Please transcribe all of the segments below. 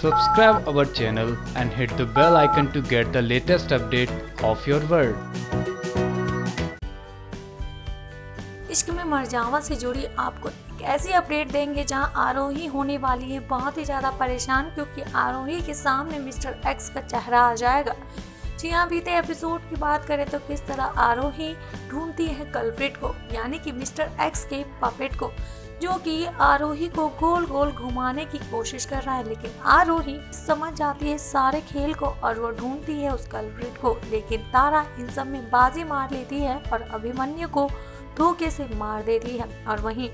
Subscribe our channel and hit the bell icon to get the latest update of your world. इश्क में मरजावा से जुड़ी आपको एक ऐसी अपडेट देंगे जहाँ आरोही होने वाली है बहुत ही ज़्यादा परेशान क्योंकि आरोही के सामने मिस्टर एक्स का चेहरा आ जाएगा जी हाँ बीते एपिसोड की बात करें तो किस तरह आरोही ढूंढती है कल्प्रिट को, यानी कि मिस्टर एक्स के पपेट को जो कि आरोही को गोल गोल घुमाने की कोशिश कर रहा है, लेकिन आरोही समझ जाती है सारे खेल को और वो ढूंढती है उस कल्प्रिट को। लेकिन तारा इन सब में बाजी मार लेती है और अभिमन्यु को धोखे से मार देती है और वहीं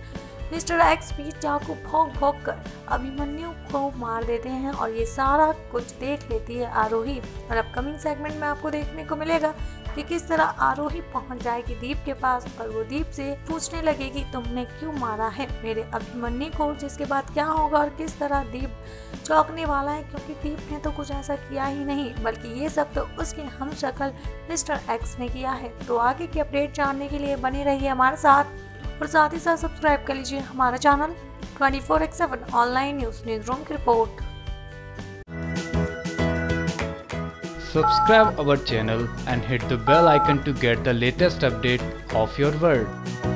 मिस्टर एक्स भी चाकू भोंक भोंक कर अभिमन्यु को मार देते हैं और ये सारा कुछ देख लेती है आरोही। और अपकमिंग सेगमेंट में आपको देखने को मिलेगा कि किस तरह आरोही पहुँच जाएगी दीप के पास और वो दीप से पूछने लगेगी, तुमने क्यों मारा है मेरे अभिमन्यु को? जिसके बाद क्या होगा और किस तरह दीप चौंकने वाला है? क्योंकि दीप ने तो कुछ ऐसा किया ही नहीं, बल्कि ये सब तो उसके हम शक्ल मिस्टर एक्स ने किया है। तो आगे की अपडेट जानने के लिए बने रहिए हमारे साथ। और साथ ही साथ सब्सक्राइब कर लीजिए हमारा channel twenty four x seven online news news room की report. Subscribe our channel and hit the bell icon to get the latest update of your world